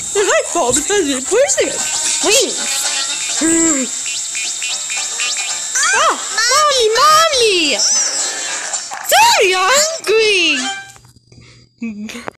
The light bulb has been poisoned. Wait. oh, mommy, mommy! Sorry, I'm hungry.